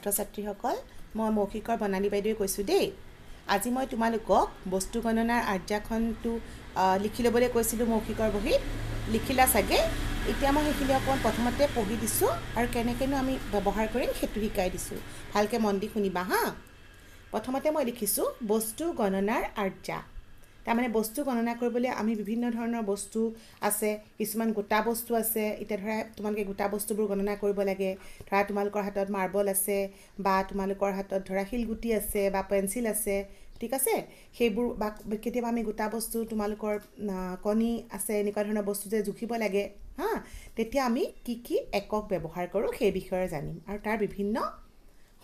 ছাত্ৰ ছাত্ৰীসকল মই মৌখিকৰ বৰ্ণালী বাইদেৱে কৈছোঁ দেই। আজি মই তোমালোকক বস্তু গণনাৰ আৰ্যাখনটো লিখি ল'বলৈ কৈছিলোঁ মৌখিকৰ বহীত। লিখিলা চাগে? এতিয়া মই সেইখিনি অকণমান প্ৰথমতে পঢ়ি দিছোঁ আৰু কেনেকৈনো আমি ব্যৱহাৰ কৰিম সেইটো শিকাই দিছোঁ। ভালকৈ মন দি শুনিবা হা। প্ৰথমতে মই লিখিছোঁ বস্তু গণনাৰ আৰ্যা। তাৰমানে বস্তু গণনা কৰিবলৈ আমি বিভিন্ন ধৰণৰ বস্তু আছে কিছুমান গোটা বস্তু আছে এতিয়া ধৰা তোমালোকে গোটা বস্তুবোৰ গণনা কৰিব লাগে। ধৰা তোমালোকৰ হাতত মাৰ্বল আছে বা তোমালোকৰ হাতত ধৰা শিলগুটি আছে বা পেঞ্চিল আছে ঠিক আছে? সেইবোৰ বা কেতিয়াবা আমি গোটা বস্তু তোমালোকৰ কণী আছে এনেকুৱা ধৰণৰ বস্তু যে জুখিব লাগে হা? তেতিয়া আমি কি কি একক ব্যৱহাৰ কৰোঁ সেই বিষয়ে জানিম। আৰু তাৰ বিভিন্ন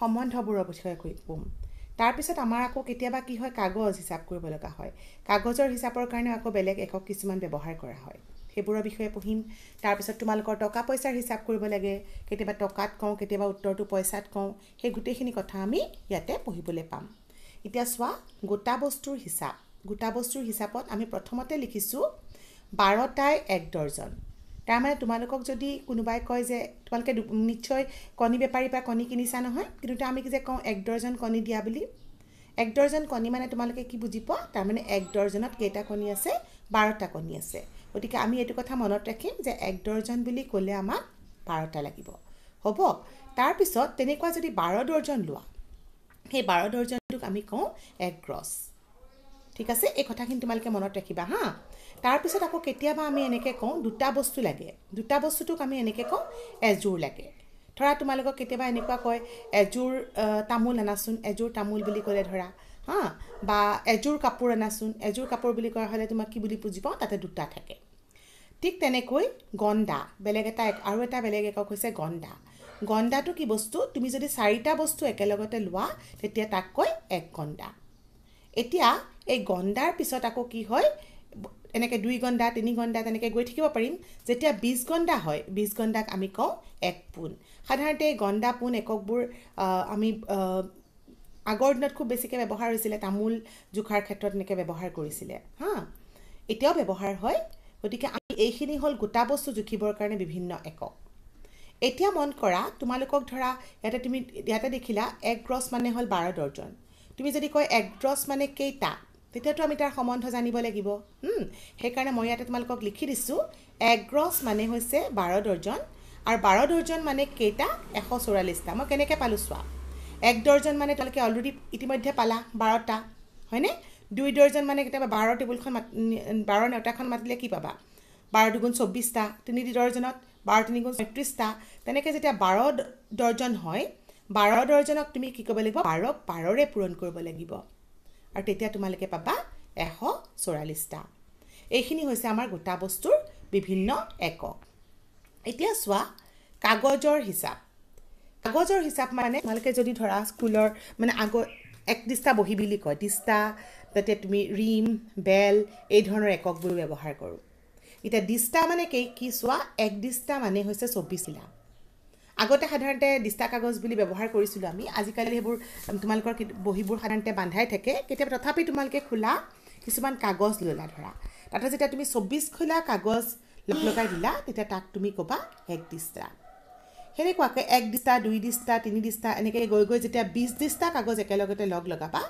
সম্বন্ধবোৰৰ বিষয়ে ক'ম। তাৰপিছত আমাৰ আকৌ কেতিয়াবা কি হয় কাগজ হিচাপ কৰিব লগা হয়। কাগজৰ হিচাপৰ কাৰণেও আকৌ বেলেগ একক কিছুমান ব্যৱহাৰ কৰা হয়। সেইবোৰৰ বিষয়ে পঢ়িম। তাৰপিছত তোমালোকৰ টকা পইচাৰ হিচাপ কৰিব লাগে। কেতিয়াবা টকাত কওঁ কেতিয়াবা উত্তৰটো পইচাত কওঁ। সেই গোটেইখিনি কথা আমি ইয়াতে পঢ়িবলৈ পাম। এতিয়া চোৱা গোটা বস্তুৰ হিচাপ। গোটা বস্তুৰ হিচাপত আমি প্ৰথমতে লিখিছোঁ বাৰটাই এক ডৰ্জন। তাৰমানে তোমালোকক যদি কোনোবাই কয় যে তোমালোকে নিশ্চয় কণী বেপাৰীৰ পৰা কণী কিনিছা নহয় কিন্তু আমি যে কওঁ এক ডৰ্জন কণী দিয়া বুলি এক ডৰ্জন কণী মানে তোমালোকে কি বুজি পোৱা? তাৰমানে এক ডৰ্জনত কেইটা কণী আছে? বাৰটা কণী আছে। গতিকে আমি এইটো কথা মনত ৰাখিম যে এক ডৰ্জন বুলি ক'লে আমাক বাৰটা লাগিব। হ'ব? তাৰপিছত তেনেকুৱা যদি বাৰ ডৰ্জন লোৱা সেই বাৰ ডৰ্জনটোক আমি কওঁ এক গ্ৰছ। ঠিক আছে? এই কথাখিনি তোমালোকে মনত ৰাখিবা হা? তাৰপিছত আকৌ কেতিয়াবা আমি এনেকৈ কওঁ দুটা বস্তু লাগে। দুটা বস্তুটোক আমি এনেকৈ কওঁ এযোৰ লাগে। ধৰা তোমালোকক কেতিয়াবা এনেকুৱা কয় এযোৰ তামোল আনাচোন এযোৰ তামোল বুলি ক'লে ধৰা হা? বা এযোৰ কাপোৰ আনাচোন এযোৰ কাপোৰ বুলি কোৱা হ'লে তোমাক কি বুলি বুজি পাওঁ? তাতে দুটা থাকে। ঠিক তেনেকৈ গণ্ডা বেলেগ এটা আৰু এটা বেলেগ একক হৈছে গণ্ডা। গণ্ডাটো কি বস্তু? তুমি যদি চাৰিটা বস্তু একেলগতে লোৱা তেতিয়া তাক কয় এক গণ্ডা। এতিয়া এই গণ্ডাৰ পিছত আকৌ কি হয় এনেকৈ দুই গণ্ডা তিনি গণ্ডা তেনেকৈ গৈ থাকিব পাৰিম। যেতিয়া বিছ গণ্ডা হয় বিছ গণ্ডাক আমি কওঁ এক পোন। সাধাৰণতে এই গণ্ডা পোন এককবোৰ আমি আগৰ দিনত খুব বেছিকৈ ব্যৱহাৰ হৈছিলে তামোল জোখাৰ ক্ষেত্ৰত এনেকৈ ব্যৱহাৰ কৰিছিলে। হা এতিয়াও ব্যৱহাৰ হয় গতিকে আমি এইখিনি হ'ল গোটা বস্তু জুখিবৰ কাৰণে বিভিন্ন একক। এতিয়া মন কৰা তোমালোকক ধৰা ইয়াতে তুমি ইয়াতে দেখিলা এক গ্ৰছ মানে হ'ল বাৰ ডৰ্জন তুমি যদি কয় এক গ্ৰছ মানে কেইটা? তেতিয়াতো আমি তাৰ সম্বন্ধ জানিব লাগিব। সেইকাৰণে মই ইয়াতে তোমালোকক লিখি দিছোঁ এক গ্ৰছ মানে হৈছে বাৰ ডৰ্জন আৰু বাৰ ডৰ্জন মানে কেইটা? এশ চৌৰাল্লিছটা মই কেনেকৈ পালোঁ চোৱা? এক ডৰ্জন মানে তোমালোকে অলৰেডি ইতিমধ্যে পালা বাৰটা হয়নে? দুই ডৰ্জন মানে কেতিয়াবা বাৰ টেবুলখন বাৰ নেওতাখন মাতিলে কি পাবা? বাৰ দুগুণ চৌব্বিছটা তিনি ডৰ্জনত বাৰ তিনিগুণ ছয়ত্ৰিছটা তেনেকৈ যেতিয়া বাৰ ডৰ্জন হয় বাৰ ডৰ্জনক তুমি কি কৰিব লাগিব? বাৰক বাৰৰে পূৰণ কৰিব লাগিব। আৰু তেতিয়া তোমালোকে পাবা এশ চৌৰাল্লিছটা। এইখিনি হৈছে আমাৰ গোটা বস্তুৰ বিভিন্ন একক। এতিয়া চোৱা কাগজৰ হিচাপ। কাগজৰ হিচাপ মানে তোমালোকে যদি ধৰা স্কুলৰ মানে আগৰ এক দিষ্টা বহী বুলি কয় দিষ্টা যাতে তুমি ৰিম বেল এই ধৰণৰ এককবোৰ ব্যৱহাৰ কৰোঁ। এতিয়া দিষ্টা মানে কি কি চোৱা এক দিষ্টা মানে হৈছে চৌব্বিছ চিলা আগতে সাধাৰণতে দিষ্টা কাগজ বুলি ব্যৱহাৰ কৰিছিলোঁ আমি। আজিকালি সেইবোৰ তোমালোকৰ বহীবোৰ সাধাৰণতে বান্ধাই থাকে। কেতিয়াবা তথাপি তোমালোকে খোলা কিছুমান কাগজ ল'লা ধৰা। তাতে যেতিয়া তুমি চৌব্বিছ খোলা কাগজ লগ লগাই দিলা তেতিয়া তাক তুমি ক'বা এক দিষ্টা। সেনেকুৱাকৈ এক দিষ্টা দুই দিষ্টা তিনি দিষ্টা এনেকৈ গৈ গৈ যেতিয়া বিছ দিষ্টা কাগজ একেলগতে লগ লগাবা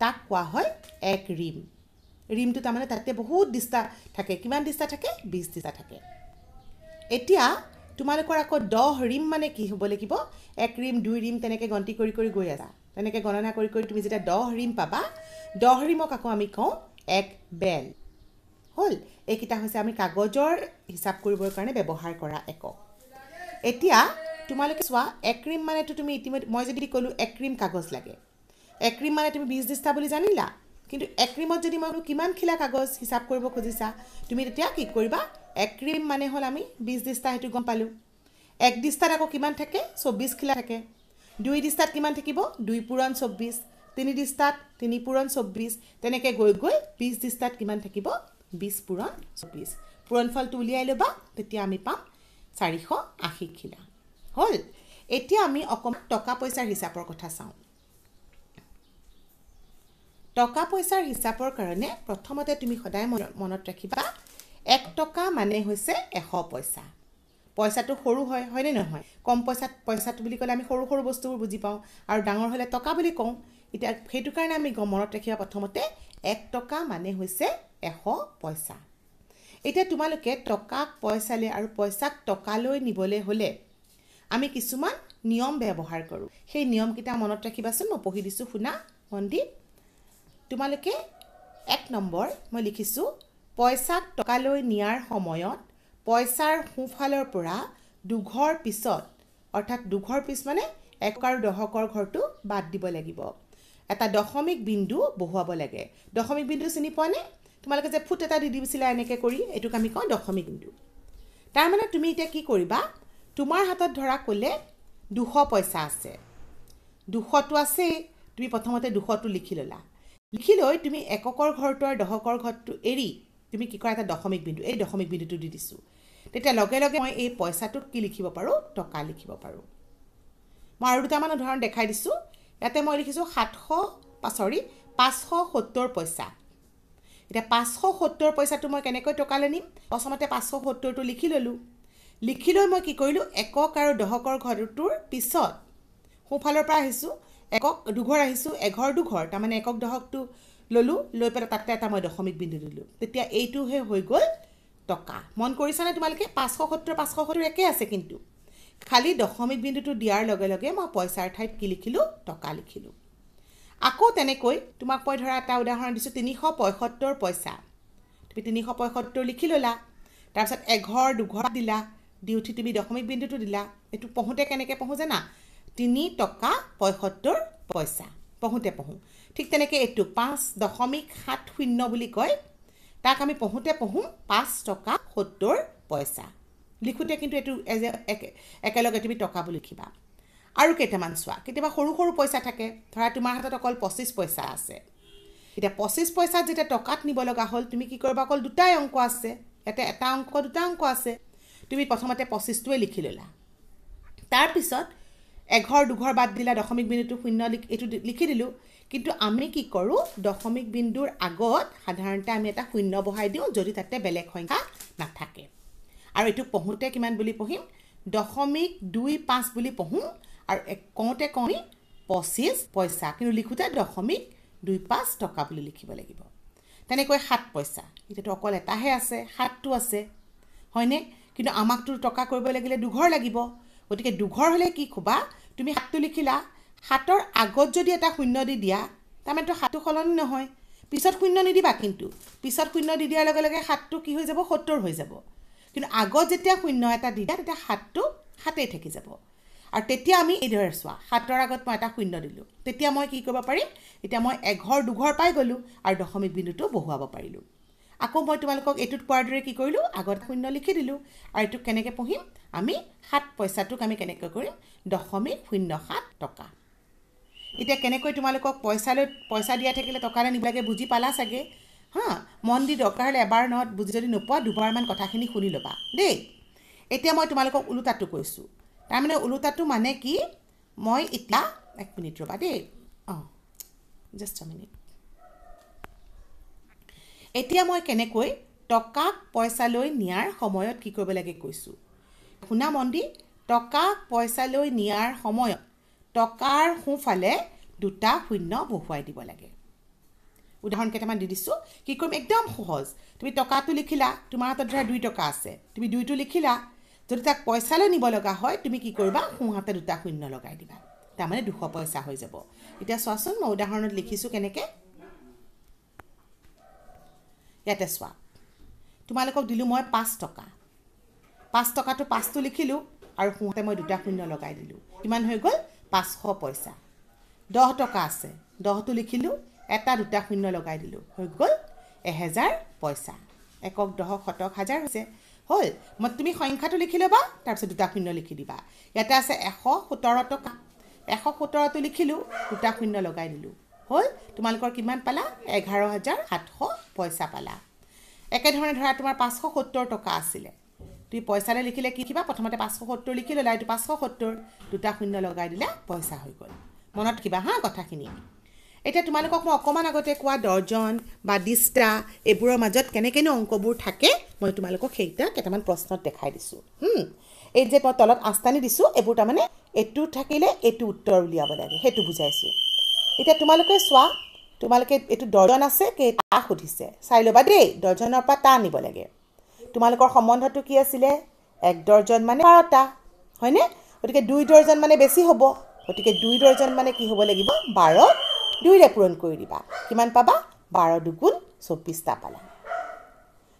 তাক কোৱা হয় এক ৰিম। ৰিমটো তাৰমানে তাতে বহুত দিষ্টা থাকে। কিমান দিষ্টা থাকে? বিছ দিষ্টা থাকে। এতিয়া তোমালোকৰ আকৌ দহ ৰিম মানে কি হ'ব লাগিব? এক ৰিম দুই ৰিম তেনেকৈ গন্তি কৰি কৰি গৈ আছা। তেনেকৈ গণনা কৰি কৰি তুমি যেতিয়া দহ ৰিম পাবা দহ ৰিমক আকৌ আমি কওঁ এক বেল। হ'ল? এইকেইটা হৈছে আমি কাগজৰ হিচাপ কৰিবৰ কাৰণে ব্যৱহাৰ কৰা একক। এতিয়া তোমালোকে চোৱা এক ৰিম মানেতো তুমি ইতিমধ্যে মই যদি ক'লোঁ এক ৰিম কাগজ লাগে। এক ৰিম মানে তুমি বিছ দিষ্টা বুলি জানিলা? কিন্তু এক যদি মই কিমান খিলা কাগজ হিচাপ কৰিব খুজিছা? তুমি তেতিয়া কি কৰিবা? এক ৰিম মানে হ'ল আমি বিছ দিষ্টা সেইটো গম পালোঁ। এক দিষ্টাত আকৌ কিমান থাকে? চৌব্বিছ খিলা থাকে। দুই দিষ্টাত কিমান থাকিব? দুই পূৰণ চৌব্বিছ। তিনি দিষ্টাত তিনি পূৰণ চৌব্বিছ। তেনেকৈ গৈ গৈ বিছ দিষ্টাত কিমান থাকিব? বিছ পূৰণ চৌব্বিছ। পূৰণফলটো উলিয়াই ল'বা তেতিয়া আমি পাম চাৰিশ আশী খিলা। হ'ল। এতিয়া আমি অকণমান টকা পইচাৰ হিচাপৰ কথা চাওঁ। টকা পইচাৰ হিচাপৰ কাৰণে প্ৰথমতে তুমি সদায় মনত ৰাখিবা এক টকা মানে হৈছে এশ পইচা। পইচাটো সৰু হয় হয়নে নহয়? কম পইচাত পইচাটো বুলি ক'লে আমি সৰু সৰু বস্তুবোৰ বুজি পাওঁ আৰু ডাঙৰ হ'লে টকা বুলি কওঁ। এতিয়া সেইটো কাৰণে আমি মনত ৰাখিবা প্ৰথমতে এক টকা মানে হৈছে এশ পইচা। এতিয়া তোমালোকে টকাক পইচালৈ আৰু পইচাক টকালৈ নিবলৈ হ'লে আমি কিছুমান নিয়ম ব্যৱহাৰ কৰোঁ। সেই নিয়মকেইটা মনত ৰাখিবাচোন মই পঢ়ি দিছোঁ শুনা মন্দিৰ তোমালোকে এক নম্বৰ মই লিখিছোঁ পইচাক টকালৈ নিয়াৰ সময়ত পইচাৰ সোঁফালৰ পৰা দুঘৰ পিছত অৰ্থাৎ দুঘৰ পিছ মানে এক আৰু দশকৰ ঘৰটো বাদ দিব লাগিব। এটা দশমিক বিন্দু বহুৱাব লাগে। দশমিক বিন্দু চিনি পোৱানে তোমালোকে যে ফুট এটা দি দিছিলা এনেকৈ কৰি এইটোক আমি কওঁ দশমিক বিন্দু। তাৰমানে তুমি এতিয়া কি কৰিবা? তোমাৰ হাতত ধৰা ক'লে দুশ পইচা আছে। দুশটো আছেই তুমি প্ৰথমতে দুশটো লিখি ল'লা। লিখি লৈ তুমি এককৰ ঘৰটো আৰু দশকৰ ঘৰটো এৰি তুমি কি কৰা এটা দশমিক বিন্দু এই দশমিক বিন্দুটো দি দিছোঁ। তেতিয়া লগে লগে মই এই পইচাটোত কি লিখিব পাৰোঁ? টকা লিখিব পাৰোঁ। মই আৰু দুটামান উদাহৰণ দেখাই দিছোঁ। ইয়াতে মই লিখিছোঁ সাতশ চৰি পাঁচশ সত্তৰ পইচা। এতিয়া পাঁচশ সত্তৰ পইচাটো মই কেনেকৈ টকালৈ নিম? প্ৰথমতে পাঁচশ সত্তৰটো লিখি ল'লোঁ। লিখি লৈ মই কি কৰিলোঁ? একক আৰু দশকৰ ঘৰটোৰ পিছত সোঁফালৰ পৰা আহিছোঁ। একক দুঘৰ আহিছোঁ এঘৰ দুঘৰ তাৰমানে একক দশকটো ল'লোঁ লৈ পেলাই তাতে এটা মই দশমিক বিন্দু দিলোঁ। তেতিয়া এইটোহে হৈ গ'ল টকা। মন কৰিছানে তোমালোকে? পাঁচশ সত্তৰ পাঁচশ সত্তৰ একে আছে কিন্তু। খালী দশমিক বিন্দুটো দিয়াৰ লগে লগে মই পইচাৰ ঠাইত কি লিখিলোঁ? টকা লিখিলোঁ। আকৌ তেনেকৈ তোমাক মই ধৰা এটা উদাহৰণ দিছোঁ তিনিশ পঁয়সত্তৰ পইচা। তুমি তিনিশ পঁয়সত্তৰ লিখি ল'লা তাৰপিছত এঘৰ দুঘৰ দিলা দি উঠি তুমি দশমিক বিন্দুটো দিলা। এইটো পঢ়োঁতে কেনেকৈ পঢ়োঁ জানা? তিনি টকা পঁয়সত্তৰ পইচা। পঢ়োঁতে পঢ়োঁ। ঠিক তেনেকৈ এইটো পাঁচ দশমিক সাত শূন্য বুলি কয়। তাক আমি পঢ়োঁতে পঢ়োঁ পাঁচ টকা সত্তৰ পইচা। লিখোঁতে কিন্তু এইটো এজ এ একে একেলগে তুমি টকা বুলি লিখিবা। আৰু কেইটামান চোৱা। কেতিয়াবা সৰু সৰু পইচা থাকে। ধৰা তোমাৰ হাতত অকল পঁচিছ পইচা আছে। এতিয়া পঁচিছ পইচাত যেতিয়া টকাত নিব লগা হ'ল তুমি কি কৰিবা? অকল দুটাই অংক আছে। ইয়াতে এটা অংক দুটা অংক আছে। তুমি প্ৰথমতে পঁচিছটোৱে লিখি ল'লা। তাৰপিছত এঘৰ দুঘৰ বাদ দিলা দশমিক বিন্দুটো শূন্য এইটো লিখি দিলোঁ। কিন্তু আমি কি কৰোঁ দশমিক বিন্দুৰ আগত সাধাৰণতে আমি এটা শূন্য বহাই দিওঁ যদি তাতে বেলেগ সংখ্যা নাথাকে। আৰু এইটো পঢ়োঁতে কিমান বুলি পঢ়িম? দশমিক দুই পাঁচ বুলি পঢ়োঁ আৰু কওঁতে কওঁ পঁচিছ পইচা। কিন্তু লিখোঁতে দশমিক দুই পাঁচ টকা বুলি লিখিব লাগিব। তেনেকৈ সাত পইচা। এতিয়াতো অকল এটাহে আছে সাতটো আছে। হয়নে? কিন্তু আমাকতো টকা কৰিব লাগিলে দুঘৰ লাগিব। গতিকে দুঘৰ হ'লে কি ক'বা তুমি সাতটো লিখিলা সাতৰ আগত যদি এটা শূন্য দি দিয়া তাৰমানেতো সাতটো সলনি নহয়। পিছত শূন্য নিদিবা কিন্তু। পিছত শূন্য দি দিয়াৰ লগে লগে সাতটো কি হৈ যাব? সত্তৰ হৈ যাব। কিন্তু আগত যেতিয়া শূন্য এটা দি দিয়া তেতিয়া সাতটো সাতেই থাকি যাব। আৰু তেতিয়া আমি এইদৰে চোৱা সাতৰ আগত মই এটা শূন্য দিলোঁ। তেতিয়া মই কি কৰিব পাৰিম? এতিয়া মই এঘৰ দুঘৰ পাই গ'লোঁ আৰু দশমিক বিন্দুটো বহুৱাব পাৰিলোঁ। আকৌ মই তোমালোকক এইটোত কোৱাৰ দৰে কি কৰিলোঁ? আগত শূন্য লিখি দিলোঁ। আৰু এইটোক কেনেকৈ পঢ়িম আমি সাত পইচাটোক আমি কেনেকৈ কৰিম? দশমিক শূন্য সাত টকা। এতিয়া কেনেকৈ তোমালোকক পইচালৈ পইচা দিয়া থাকিলে টকালৈ নিব লাগে বুজি পালা চাগে? হা মন দি দৰকাৰ হ'লে এবাৰ নহয় বুজি যদি নোপোৱা দুবাৰমান কথাখিনি শুনি ল'বা। দেই এতিয়া মই তোমালোকক ওলোটাটো কৈছোঁ। তাৰমানে ওলোটাটো মানে কি? মই এতিয়া এক মিনিট ৰ'বা দেই। অঁ জাষ্ট মিনিট এতিয়া মই কেনেকৈ টকাক পইচালৈ নিয়াৰ সময়ত কি কৰিব লাগে কৈছোঁ? শুনা মন্দি টকাক পইচালৈ নিয়াৰ সময়ত টকাৰ সোঁফালে দুটা শূন্য বহুৱাই দিব লাগে। উদাহৰণ কেইটামান দি দিছোঁ কি কৰিম? একদম সহজ। তুমি টকাটো লিখিলা তোমাৰ হাতত ধৰা দুই টকা আছে। তুমি দুইটো লিখিলা যদি তাক পইচালৈ নিব লগা হয় তুমি কি কৰিবা? সোঁহাতে দুটা শূন্য লগাই দিবা। তাৰমানে দুশ পইচা হৈ যাব। এতিয়া চোৱাচোন মই উদাহৰণত লিখিছোঁ কেনেকৈ। ইয়াতে চোৱা। তোমালোকক দিলোঁ মই পাঁচ টকা। পাঁচ টকাটো পাঁচটো লিখিলোঁ আৰু সোঁহাতে মই দুটা শূন্য লগাই দিলোঁ। কিমান হৈ গ'ল? পাঁচশ পইচা। দহ টকা আছে। দহটো লিখিলোঁ এটা দুটা শূন্য লগাই দিলোঁ। হৈ গ'ল এহেজাৰ পইচা। একক দহক শতক হাজাৰ হৈছে। হ'ল মই তুমি সংখ্যাটো লিখি ল'বা তাৰপিছত দুটা শূন্য লিখি দিবা। ইয়াতে আছে এশ সোতৰ টকা। এশ সোতৰটো লিখিলোঁ দুটা শূন্য লগাই দিলোঁ। হ'ল তোমালোকৰ কিমান পালা? এঘাৰ হাজাৰ সাতশ পইচা পালা। একেধৰণে ধৰা তোমাৰ পাঁচশ সত্তৰ টকা আছিলে। তুমি পইচালৈ লিখিলে কি কিবা প্ৰথমতে পাঁচশ সত্তৰ লিখি ল'লা এইটো পাঁচশ সত্তৰ দুটা শূন্য লগাই দিলে পইচা হৈ গ'ল। মনত ৰাখিবা হা কথাখিনি। এতিয়া তোমালোকক মই অকণমান আগতে কোৱা দৰ্জন বা ডিষ্টা এইবোৰৰ মাজত কেনেকৈনো অংকবোৰ থাকে মই তোমালোকক সেইকেইটা কেইটামান প্ৰশ্নত দেখাই দিছোঁ। এই যে মই তলত আস্তানি দিছোঁ এইবোৰ তাৰমানে এইটো থাকিলে এইটো উত্তৰ উলিয়াব লাগে সেইটো বুজাইছোঁ। এতিয়া তোমালোকে চোৱা তোমালোকে এইটো দৰ্জন আছে কেইটা সুধিছে। চাই ল'বা দেই দৰ্জনৰ পৰা টা আনিব লাগে। তোমালোকৰ সম্বন্ধটো কি আছিলে? এক দৰ্জন মানে বাৰটা হয়নে? গতিকে দুই দৰ্জন মানে বেছি হ'ব। গতিকে দুই দৰ্জন মানে কি হ'ব লাগিব? বাৰ দুইৰে পূৰণ কৰি দিবা। কিমান পাবা? বাৰ দুগুণ চৌব্বিছটা পালা।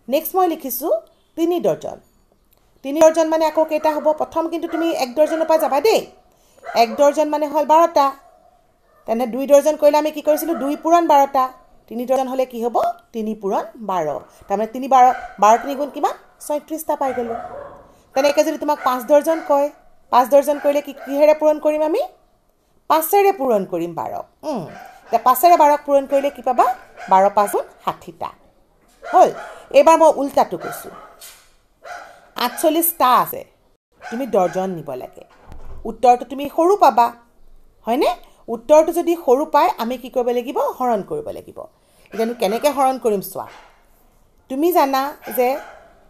নেক্সট মই লিখিছোঁ তিনি দৰ্জন তিনি দৰ্জন মানে আকৌ কেইটা হ'ব? প্ৰথম কিন্তু তুমি এক দৰ্জনৰ পৰা যাবা দেই। এক দৰ্জন মানে হ'ল বাৰটা। তেনে দুই দৰ্জন কৰিলে আমি কি কৰিছিলোঁ? দুই পূৰণ বাৰটা। তিনি দৰ্জন হ'লে কি হ'ব? তিনি পূৰণ বাৰ। তাৰমানে তিনি বাৰ বাৰ তিনি গুণ কিমান? ছয়ত্ৰিছটা পাই গ'লোঁ। তেনেকৈ যদি তোমাক পাঁচ দৰ্জন কয় পাঁচ দৰ্জন কৰিলে কি কিহেৰে পূৰণ কৰিম আমি? পাঁচেৰে পূৰণ কৰিম বাৰক এতিয়া পাঁচেৰে বাৰক পূৰণ কৰিলে কি পাবা? বাৰ পাঁচ গুণ ষাঠিটা। হ'ল। এইবাৰ মই উল্টাটো কৈছোঁ। আঠচল্লিছটা আছে। তুমি দৰ্জন নিব লাগে। উত্তৰটো তুমি সৰু পাবা। হয়নে? উত্তৰটো যদি সৰু পায় আমি কি কৰিব লাগিব? হৰণ কৰিব লাগিব। এতিয়ানো কেনেকৈ হৰণ কৰিম চোৱা? তুমি জানা যে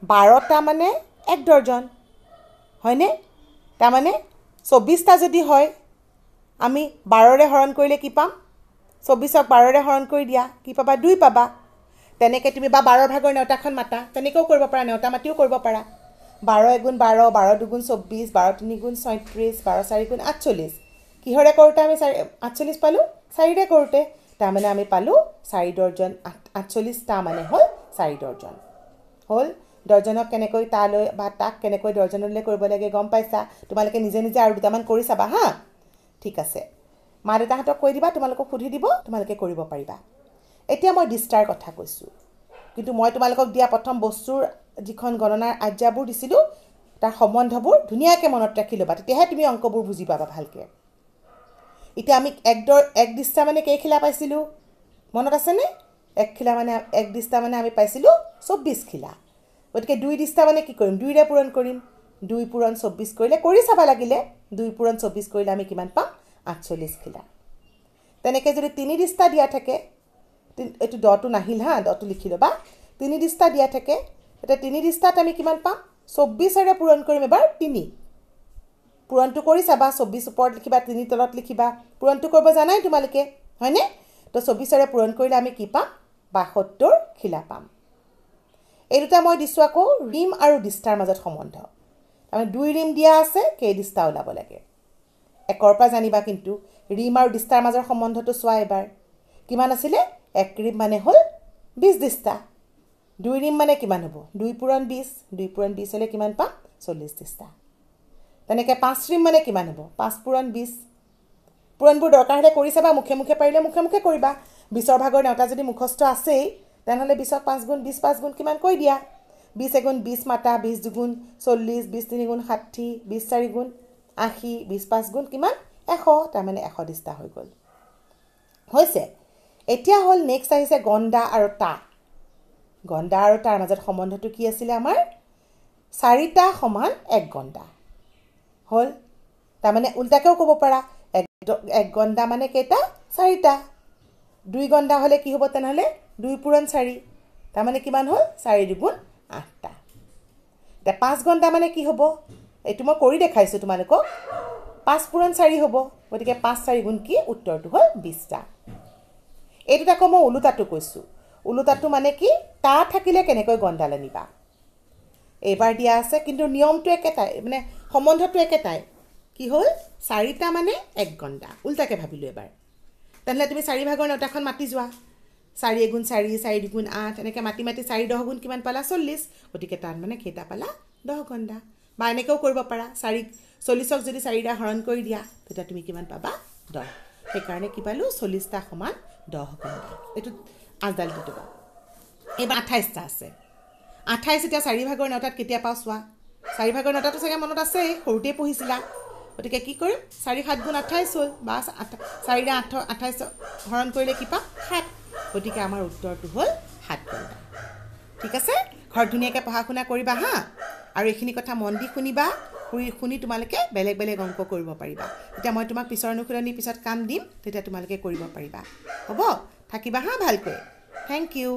বাৰটা মানে এক দৰ্জন হয়নে? তাৰমানে চৌব্বিছটা যদি হয় আমি বাৰৰে হৰণ কৰিলে কি পাম? চৌব্বিছক বাৰৰে হৰণ কৰি দিয়া কি পাবা? দুই পাবা। তেনেকৈ তুমি বা বাৰৰ ভাগৰ নেওতাখন মাতা তেনেকৈও কৰিব পাৰা নেওতা মাতিও কৰিব পাৰা। বাৰ এগুণ বাৰ বাৰ দুগুণ চৌব্বিছ বাৰ তিনি গুণ ছয়ত্ৰিছ বাৰ চাৰি গুণ আঠচল্লিছ কিহৰে কৰোঁতে আমি চাৰি আঠচল্লিছ পালোঁ? চাৰিৰে কৰোঁতে। তাৰমানে আমি পালোঁ চাৰি দৰ্জন আঠ আঠচল্লিছটা মানে হ'ল চাৰি দৰ্জন হ'ল? দৰ্জনক কেনেকৈ তালৈ বা তাক কেনেকৈ দৰ্জনলৈ কৰিব লাগে গম পাইছা? তোমালোকে নিজে নিজে আৰু দুটামান কৰি চাবা হা। ঠিক আছে। মা দেউতাহঁতক কৈ দিবা তোমালোকক সুধি দিব তোমালোকে কৰিব পাৰিবা। এতিয়া মই ডিষ্টাৰ কথা কৈছোঁ। কিন্তু মই তোমালোকক দিয়া প্ৰথম বস্তুৰ যিখন গণনাৰ আজ্ঞাবোৰ দিছিলোঁ তাৰ সম্বন্ধবোৰ ধুনীয়াকৈ মনত ৰাখি ল'বা তেতিয়াহে তুমি অংকবোৰ বুজি পাবা ভালকৈ। এতিয়া আমি এক দৰ এক দিষ্টা মানে কেইখিলা পাইছিলোঁ? মনত আছেনে? এক খিলা মানে এক দিষ্টা মানে আমি পাইছিলোঁ চৌব্বিছ খিলা। গতিকে দুই দিষ্টা মানে কি কৰিম? দুইৰে পূৰণ কৰিম। দুই পূৰণ চৌব্বিছ কৰিলে কৰি চাব লাগিলে। দুই পূৰণ চৌব্বিছ কৰিলে আমি কিমান পাম? আঠচল্লিছ খিলা। তেনেকৈ যদি তিনি দিষ্টা দিয়া থাকে এইটো দটো নাহিল হা দটো লিখি ল'বা। তিনি দিষ্টা দিয়া থাকে এতিয়া তিনি দিষ্টাত আমি কিমান পাম? চৌব্বিছেৰে পূৰণ কৰিম এবাৰ তিনি। পূৰণটো কৰি চাবা চৌব্বিছ ওপৰত লিখিবা তিনি তলত লিখিবা। পূৰণটো কৰিব জানাই তোমালোকে হয়নে? তো চৌব্বিছেৰে পূৰণ কৰিলে আমি কি পাম? বাসত্তৰ খিলা পাম। এই দুটা মই দিছোঁ আকৌ ৰিম আৰু দিষ্টাৰ মাজত সম্বন্ধ। তাৰমানে দুই ৰিম দিয়া আছে কেই দিষ্টা ওলাব লাগে। একৰ পৰা জানিবা কিন্তু ৰিম আৰু দিষ্টাৰ মাজৰ সম্বন্ধটো চোৱা এবাৰ। কিমান আছিলে? এক ৰিম মানে হ'ল বিছ দিষ্টা। দুই ৰিম মানে কিমান হ'ব? দুই পূৰণ বিছ দুই পূৰণ বিছ হ'লে কিমান পাম? চল্লিছ দিষ্টা। তেনেকৈ পাঁচ ৰিম মানে কিমান হ'ব? পাঁচ পূৰণ বিছ। পূৰণবোৰ দৰকাৰ হ'লে কৰি চাবা মুখে মুখে পাৰিলে মুখে মুখে কৰিবা। বিছৰ ভাগৰ নেওতা যদি মুখস্থ আছেই তেনেহ'লে বিছক পাঁচ গুণ বিছ পাঁচ গুণ কিমান কৈ দিয়া? বিছ এগুণ বিছ মাতা বিছ দুগুণ চল্লিছ বিছ তিনি গুণ ষাঠি বিছ চাৰি গুণ আশী বিছ পাঁচ গুণ কিমান? এশ তাৰমানে এশ দিষ্টা হৈ গ'ল। হৈছে। এতিয়া হ'ল নেক্সট আহিছে গণ্ডা আৰু তা গণ্ডা আৰু তাৰ মাজত সম্বন্ধটো কি আছিলে আমাৰ? চাৰিটা সমান এক গণ্ডা। হ'ল। তাৰমানে ওল্টাকৈও ক'ব পাৰা এক এক গণ্ডা মানে কেইটা? চাৰিটা। দুই গণ্ডা হ'লে কি হ'ব তেনেহ'লে? দুই পূৰণ চাৰি। তাৰমানে কিমান হ'ল? চাৰি দুগুণ আঠটা। এতিয়া পাঁচ ঘণ্টা মানে কি হ'ব? এইটো মই কৰি দেখাইছোঁ তোমালোকক। পাঁচ পূৰণ চাৰি হ'ব গতিকে পাঁচ চাৰি গুণ কি? উত্তৰটো হ'ল বিছটা এইটোত আকৌ মই ওলোটাটো কৈছোঁ। ওলোটাটো মানে কি? তা থাকিলে কেনেকৈ গণ্ডাল আনিবা এইবাৰ দিয়া আছে কিন্তু নিয়মটো একেটাই। মানে সম্বন্ধটো একেটাই। কি হ'ল? চাৰিটা মানে এক ঘণ্টা। ওল্টাকৈ ভাবিলোঁ এবাৰ। তেনেহ'লে তুমি চাৰি ভাগৰ নেওতাখন মাতি যোৱা। চাৰি এগুণ চাৰি চাৰি দুগুণ আঠ এনেকৈ মাতি মাতি চাৰি দহ গুণ কিমান পালা? চল্লিছ। গতিকে তাত মানে কেইটা পালা? দহ ঘণ্টা। বা এনেকৈও কৰিব পাৰা। চাৰি চল্লিছক যদি চাৰিটা হৰণ কৰি দিয়া তেতিয়া তুমি কিমান পাবা? দহ। সেইকাৰণে কি পালোঁ? চল্লিছটা সমান দহ ঘণ্টা। এইটো আঠডাল দি দিবা। এইবাৰ আঠাইছটা আছে। আঠাইছ এতিয়া চাৰি ভাগৰ নেওতাত কেতিয়া পাওঁ চোৱা? চাৰি ভাগৰ নেওতাটো চাগে মনত আছেই সৰুতেই পঢ়িছিলা। গতিকে কি কৰিম? চাৰি সাত গুণ আঠাইছ হ'ল বা চাৰিৰে আঠ আঠাইছ হৰণ কৰিলে কি পাম? সাত। গতিকে আমাৰ উত্তৰটো হ'ল সাত ঘণ্টা ঠিক আছে? ঘৰত ধুনীয়াকৈ পঢ়া শুনা কৰিবা হা। আৰু এইখিনি কথা মন দি শুনিবা শুনি শুনি তোমালোকে বেলেগ বেলেগ অংক কৰিব পাৰিবা। তেতিয়া মই তোমাক পিছৰ অনুশীলনী পিছত কাম দিম তেতিয়া তোমালোকে কৰিব পাৰিবা। হ'ব? থাকিবা হা ভালকৈ। Thank U